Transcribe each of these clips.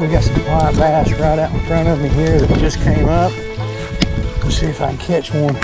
we got some white bass right out in front of me here that just came up. Let's see if I can catch one.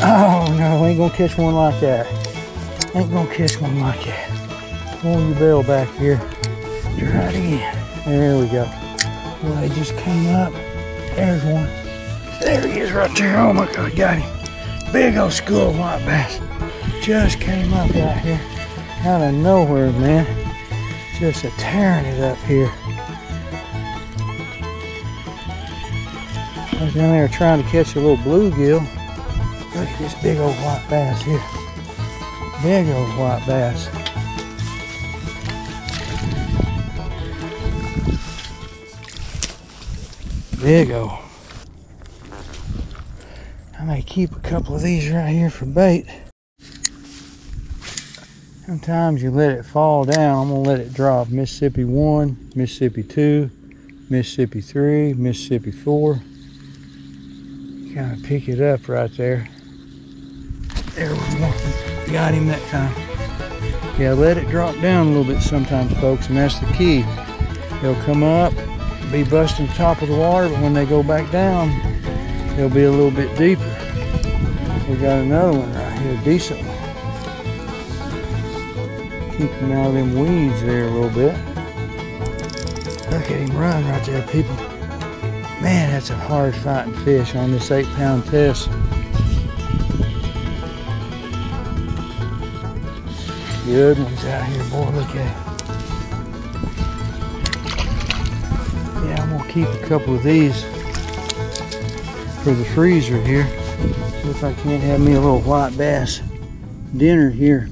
Oh no, ain't gonna catch one like that. Ain't gonna catch one like that. Pull your bell back here. Try it again. There we go. Well, they just came up. There's one. There he is right there. Oh my God, got him. Big old school white bass. Just came up out here. Out of nowhere, man. Just a tearing it up here. I was down there trying to catch a little bluegill. Look at this big old white bass here. Big old white bass. Big old. I may keep a couple of these right here for bait. Sometimes you let it fall down. I'm gonna let it drop. Mississippi 1, Mississippi 2, Mississippi 3, Mississippi 4. Kind of pick it up right there. There we go. Got him that time. Yeah, let it drop down a little bit sometimes, folks, and that's the key. They'll come up, be busting the top of the water, but when they go back down, they'll be a little bit deeper. We got another one right here, decent one. Keep him out of them weeds there a little bit. Look at him run right there, people. Man, that's a hard fighting fish on this eight pound test. Good ones out here, boy. Look at it. Yeah, I'm gonna keep a couple of these for the freezer here. See if I can't have me a little white bass dinner here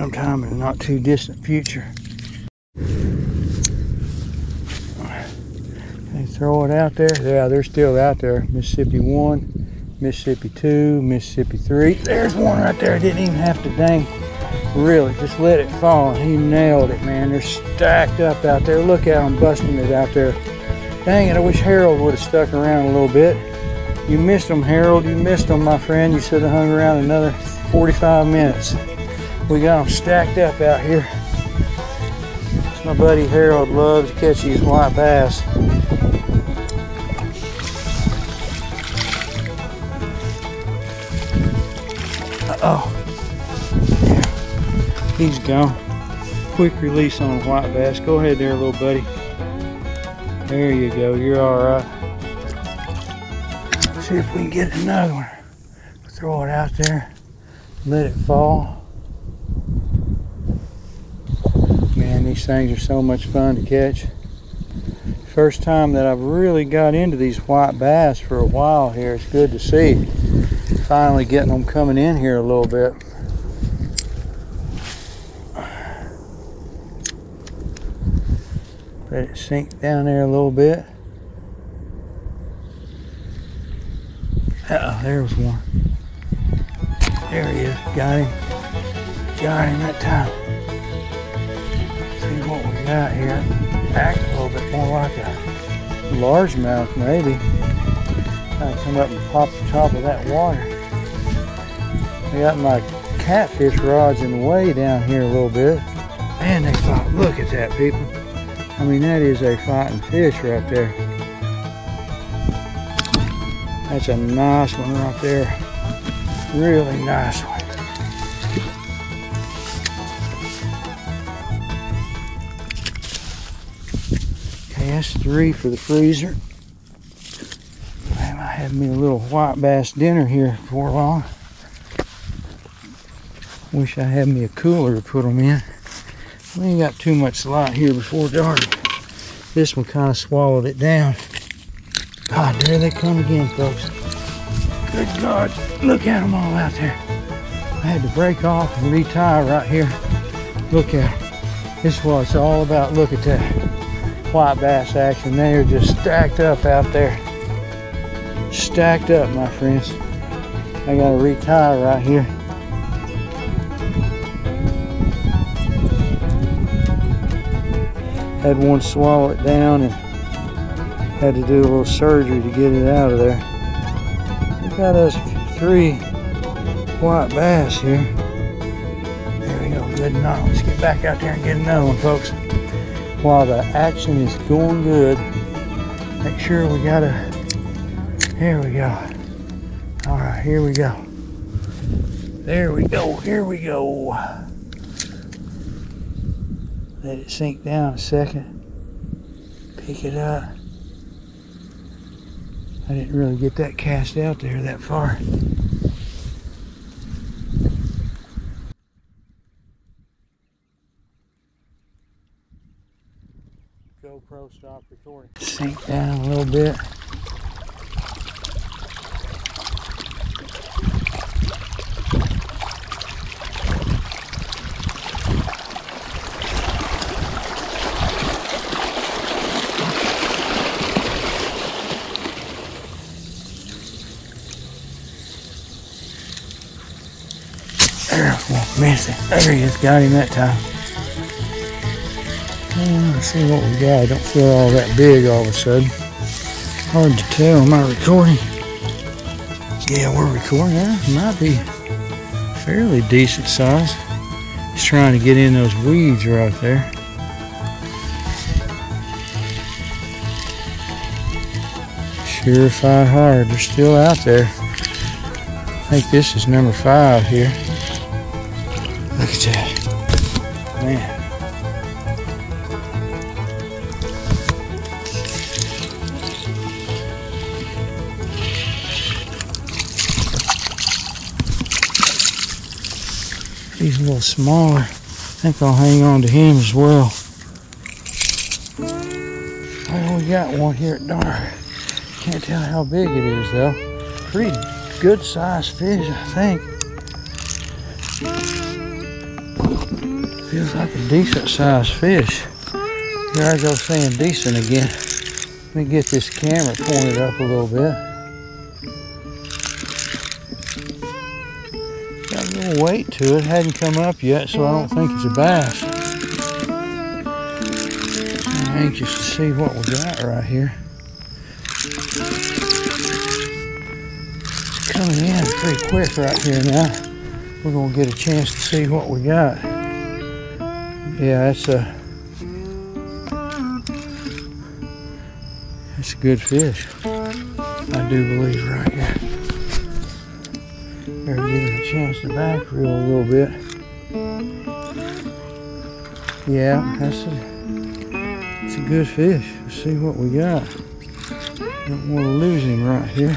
sometime in the not too distant future. They throw it out there. Yeah, they're still out there. Mississippi 1, Mississippi 2, Mississippi 3. There's one right there. I Didn't even have to dang. Really, just let it fall. He nailed it, man. They're stacked up out there. Look at them busting it out there. Dang it, I wish Harold would have stuck around a little bit. You missed them, Harold. You missed them, my friend. You should have hung around another 45 minutes. We got them stacked up out here. My buddy Harold loves to catch these white bass. Uh-oh. He's gone. Quick release on a white bass. Go ahead there, little buddy. There you go. You're all right. See if we can get another one. Throw it out there. Let it fall. Man, these things are so much fun to catch. First time that I've really got into these white bass for a while here. It's good to see. Finally getting them coming in here a little bit. Let it sink down there a little bit. Uh oh, there was one. There he is. Got him. Got him that time. See what we got here. Act a little bit more like a largemouth, maybe. Kind of come up and pop the top of that water. I got my catfish rods in the way down here a little bit. Man, they thought, look at that, people. I mean, that is a fighting fish right there. That's a nice one right there. Really nice one. Three for the freezer. Man, I had me a little white bass dinner here before long. Wish I had me a cooler to put them in. We ain't got too much light here before dark. This one kind of swallowed it down. God, there they come again, folks. Good God, look at them all out there. I had to break off and retie right here. Look at it. This is what it's all about. Look at that white bass action. They are just stacked up out there. Stacked up, my friends. I got to retie right here. Had one swallow it down and had to do a little surgery to get it out of there. We got us three white bass here. There we go, good enough. Let's get back out there and get another one, folks. While the action is going good, make sure we got a, here we go. All right, here we go. There we go, here we go. Let it sink down a second. Pick it up. I didn't really get that cast out there that far. GoPro stop recording. Sink down a little bit. There, won't miss it. There he is. Got him that time. Let's see what we got. I Don't feel all that big all of a sudden. Hard to tell. Am I recording? Yeah, we're recording. Yeah, might be fairly decent size. Just trying to get in those weeds right there. Sure fight hard. They're still out there. I think this is number five here. Look at that. Man. He's a little smaller. I think I'll hang on to him as well. Well, we got one here at dark. Can't tell how big it is though. Pretty good sized fish, I think. Feels like a decent sized fish. Here I go saying decent again. Let me get this camera pointed up a little bit. Weight to it. Hadn't come up yet, so I don't think it's a bass. I'm anxious to see what we got right here. It's coming in pretty quick right here now. We're gonna get a chance to see what we got. Yeah, that's a that's a good fish. I do believe right here. A chance to back reel a little bit. Yeah, that's a it's a good fish. Let's see what we got. Don't want to lose him right here.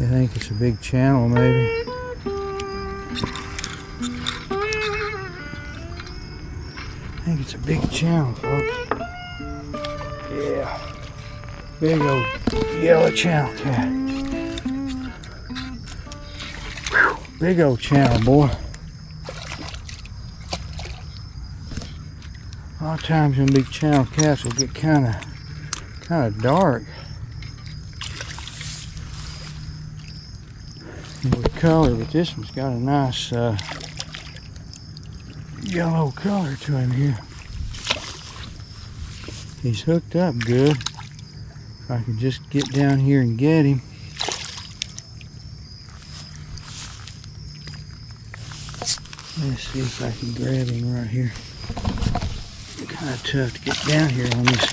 I think it's a big channel maybe. I think it's a big channel, folks. Yeah. Big old yellow channel cat. Big old channel, boy. A lot of times when big channel cats will get kind of, kind of dark. With color, but this one's got a nice uh, yellow color to him here. He's hooked up good. If I can just get down here and get him. Let's see if I can grab him right here. Kind of tough to get down here on these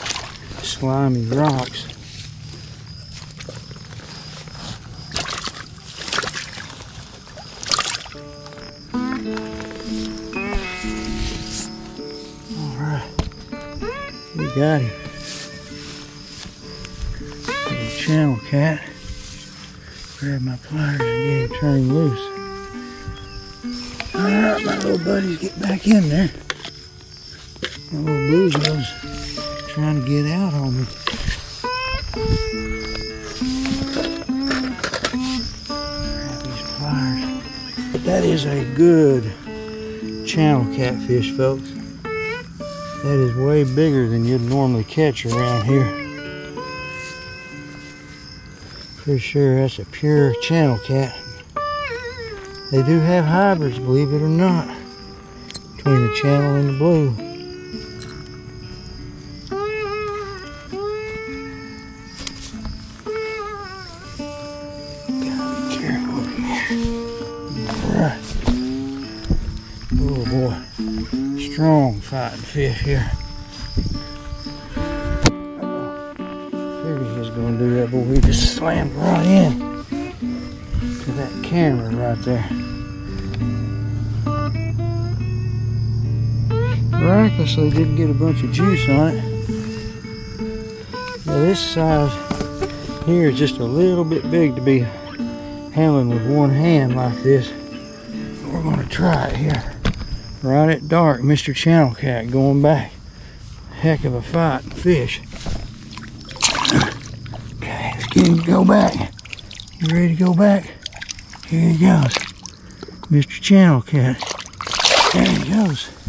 slimy rocks. All right, we got him. Little channel cat. Grab my pliers and get him loose. All right, my little buddies, get back in there. My little blue nose trying to get out on me. Grab these pliers. That is a good channel catfish, folks. That is way bigger than you'd normally catch around here. Pretty sure that's a pure channel cat. They do have hybrids, believe it or not, between the channel and the blue. Gotta be careful in here. Alright. Oh boy, strong fighting fish here. Figured he was gonna do that, but we just slammed right in to camera right there. Miraculously didn't get a bunch of juice on it. Now this size here is just a little bit big to be handling with one hand like this. We're gonna try it here. Right at dark, Mr. Channel Cat going back. Heck of a fight fish. Okay, let's get him to go back. You ready to go back? Here he goes. Mr. Channel Cat. There he goes.